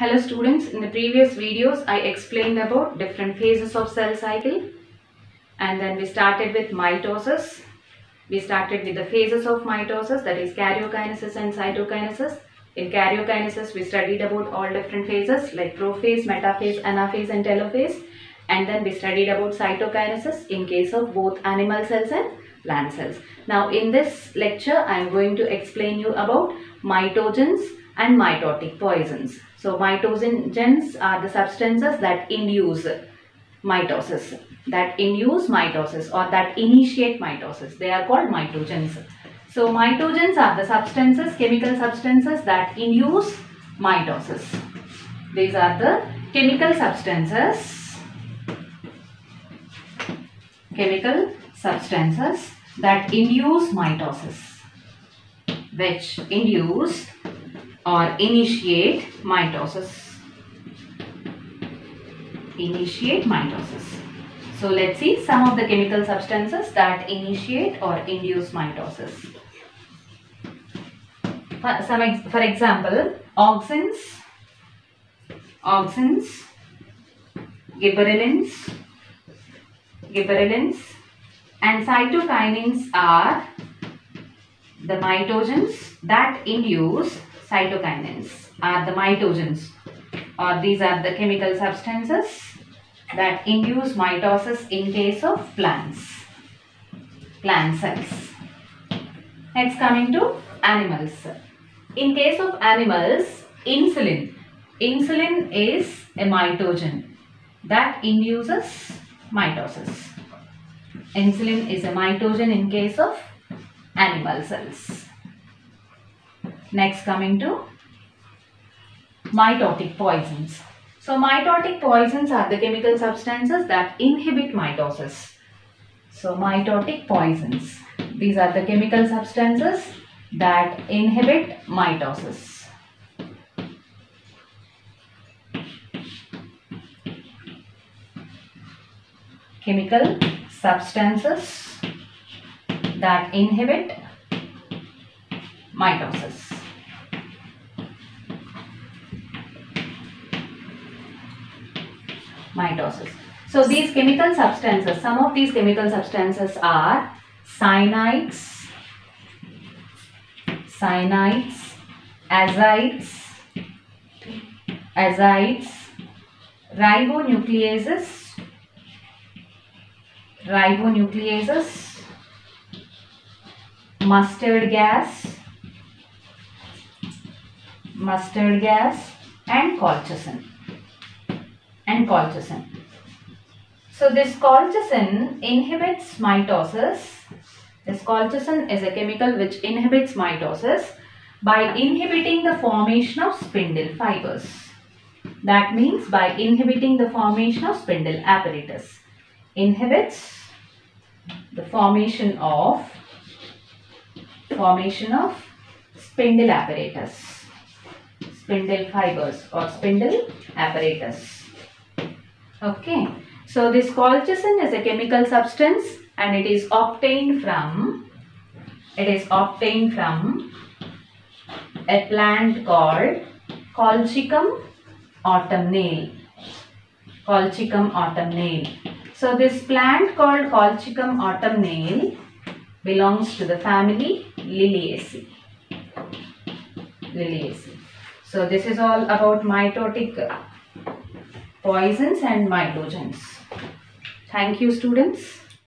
Hello students, in the previous videos I explained about different phases of cell cycle and then we started with mitosis. We started with the phases of mitosis that is karyokinesis and cytokinesis. In karyokinesis we studied about all different phases like prophase, metaphase, anaphase and telophase and then we studied about cytokinesis in case of both animal cells and plant cells. Now in this lecture I am going to explain you about mitogens and mitotic poisons. So mitogens are the substances that induce mitosis, that induce mitosis or that initiate mitosis. They are called mitogens. So mitogens are the substances, chemical substances that induce mitosis. These are the chemical substances, chemical substances that induce mitosis, which induce or initiate mitosis. Initiate mitosis. So let's see some of the chemical substances that initiate or induce mitosis. For, some ex for example, auxins, auxins, gibberellins, gibberellins and cytokinins are the mitogens that induce cytokinins are the mitogens or these are the chemical substances that induce mitosis in case of plants, plant cells. Next coming to animals. In case of animals, insulin. Insulin is a mitogen that induces mitosis. Insulin is a mitogen in case of animal cells. Next coming to mitotic poisons. So mitotic poisons are the chemical substances that inhibit mitosis. So mitotic poisons. These are the chemical substances that inhibit mitosis. Chemical substances that inhibit mitosis. Mitosis. So these chemical substances, some of these chemical substances are cyanides, cyanides, azides, azides, ribonucleases, ribonucleases, mustard gas, mustard gas and colchicine and colchicine. So this colchicine inhibits mitosis. This colchicine is a chemical which inhibits mitosis by inhibiting the formation of spindle fibers. That means by inhibiting the formation of spindle apparatus. Inhibits the formation of formation of spindle apparatus spindle fibers or spindle apparatus okay so this colchicine is a chemical substance and it is obtained from it is obtained from a plant called colchicum autumnale colchicum autumnale so this plant called colchicum autumnale belongs to the family Liliaceae. Liliaceae. So this is all about mitotic poisons and mitogens. Thank you students.